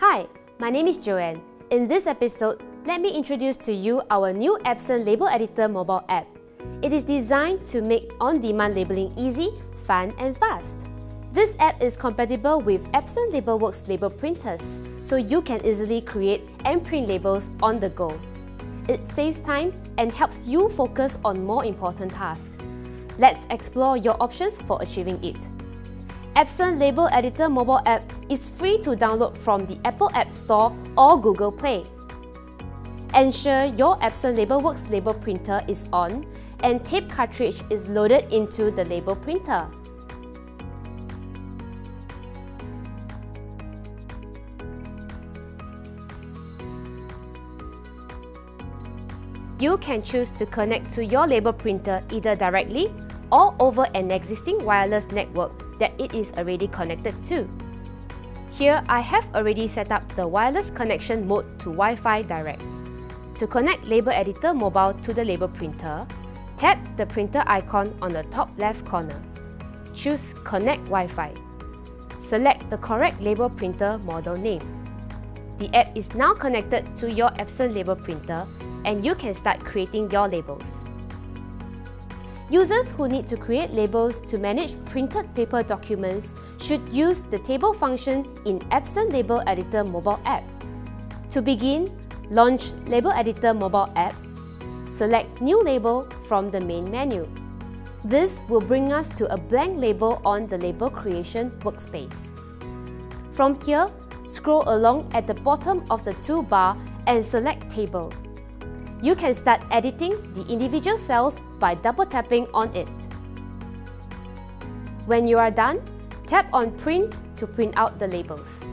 Hi, my name is Joanne. In this episode, let me introduce to you our new Epson Label Editor mobile app. It is designed to make on-demand labeling easy, fun and fast. This app is compatible with Epson LabelWorks label printers, so you can easily create and print labels on the go. It saves time and helps you focus on more important tasks. Let's explore your options for achieving it. Epson Label Editor mobile app is free to download from the Apple App Store or Google Play. Ensure your Epson LabelWorks label printer is on and tape cartridge is loaded into the label printer. You can choose to connect to your label printer either directly or over an existing wireless network that it is already connected to. Here, I have already set up the wireless connection mode to Wi-Fi Direct. To connect Label Editor Mobile to the label printer, tap the printer icon on the top left corner. Choose Connect Wi-Fi. Select the correct label printer model name. The app is now connected to your Epson label printer and you can start creating your labels. Users who need to create labels to manage printed paper documents should use the table function in Epson Label Editor mobile app. To begin, launch Label Editor mobile app. Select New Label from the main menu. This will bring us to a blank label on the label creation workspace. From here, scroll along at the bottom of the toolbar and select Table you can start editing the individual cells by double-tapping on it. When you are done, tap on Print to print out the labels.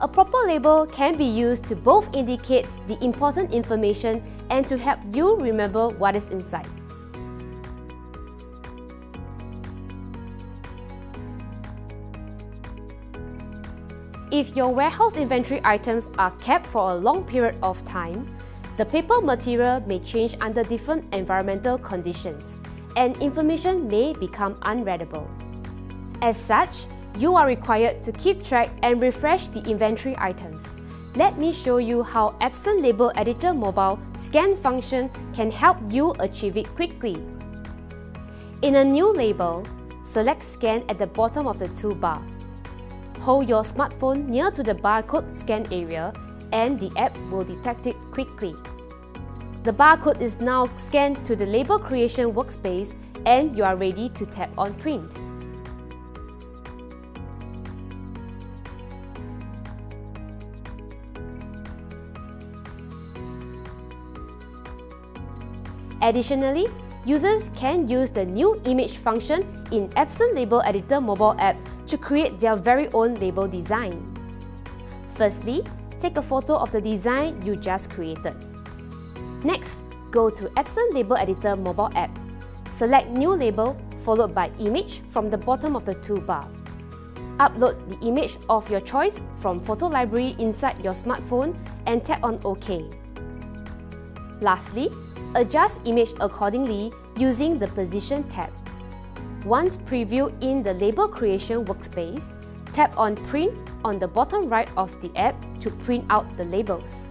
A proper label can be used to both indicate the important information and to help you remember what is inside. If your warehouse inventory items are kept for a long period of time, the paper material may change under different environmental conditions, and information may become unreadable. As such, you are required to keep track and refresh the inventory items. Let me show you how Epson Label Editor Mobile scan function can help you achieve it quickly. In a new label, select Scan at the bottom of the toolbar. Hold your smartphone near to the barcode scan area and the app will detect it quickly. The barcode is now scanned to the label creation workspace and you are ready to tap on print. Additionally, users can use the new image function in Epson Label Editor mobile app to create their very own label design. Firstly, take a photo of the design you just created. Next, go to Epson Label Editor mobile app. Select New Label followed by Image from the bottom of the toolbar. Upload the image of your choice from Photo Library inside your smartphone and tap on OK. Lastly, Adjust image accordingly using the Position tab. Once previewed in the Label Creation workspace, tap on Print on the bottom right of the app to print out the labels.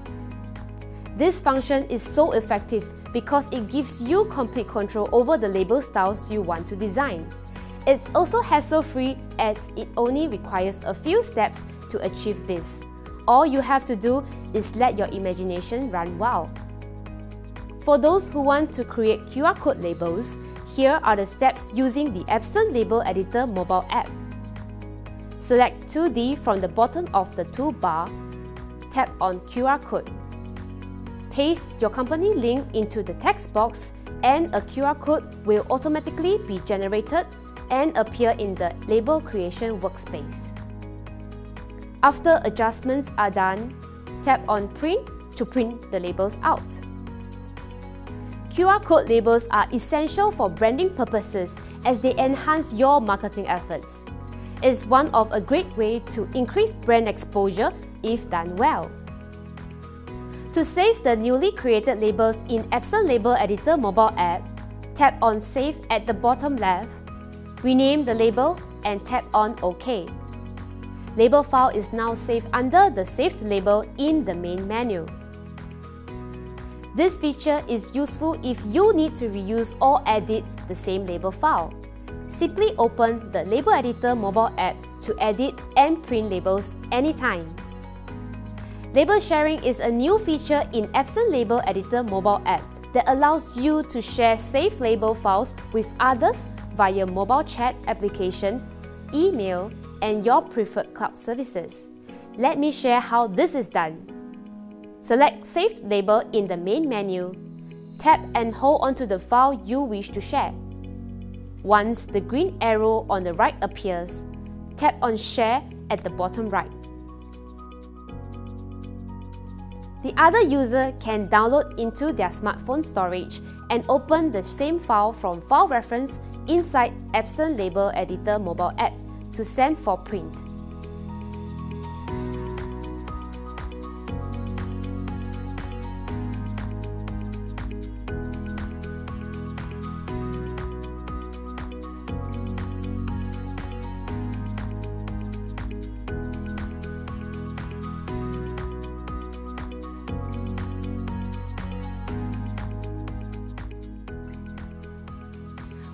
This function is so effective because it gives you complete control over the label styles you want to design. It's also hassle-free as it only requires a few steps to achieve this. All you have to do is let your imagination run wild. For those who want to create QR code labels, here are the steps using the Epson Label Editor mobile app. Select 2D from the bottom of the toolbar, tap on QR code. Paste your company link into the text box and a QR code will automatically be generated and appear in the label creation workspace. After adjustments are done, tap on Print to print the labels out. QR code labels are essential for branding purposes as they enhance your marketing efforts. It's one of a great way to increase brand exposure if done well. To save the newly created labels in Epson Label Editor mobile app, tap on Save at the bottom left, rename the label and tap on OK. Label file is now saved under the Saved label in the main menu. This feature is useful if you need to reuse or edit the same label file. Simply open the Label Editor mobile app to edit and print labels anytime. Label sharing is a new feature in Epson Label Editor mobile app that allows you to share saved label files with others via mobile chat application, email, and your preferred cloud services. Let me share how this is done. Select Save Label in the main menu. Tap and hold onto the file you wish to share. Once the green arrow on the right appears, tap on Share at the bottom right. The other user can download into their smartphone storage and open the same file from file reference inside Epson Label Editor mobile app to send for print.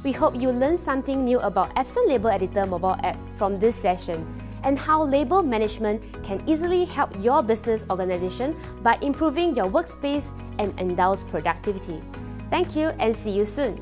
We hope you learned something new about Epson Label Editor mobile app from this session and how label management can easily help your business organization by improving your workspace and endows productivity. Thank you and see you soon.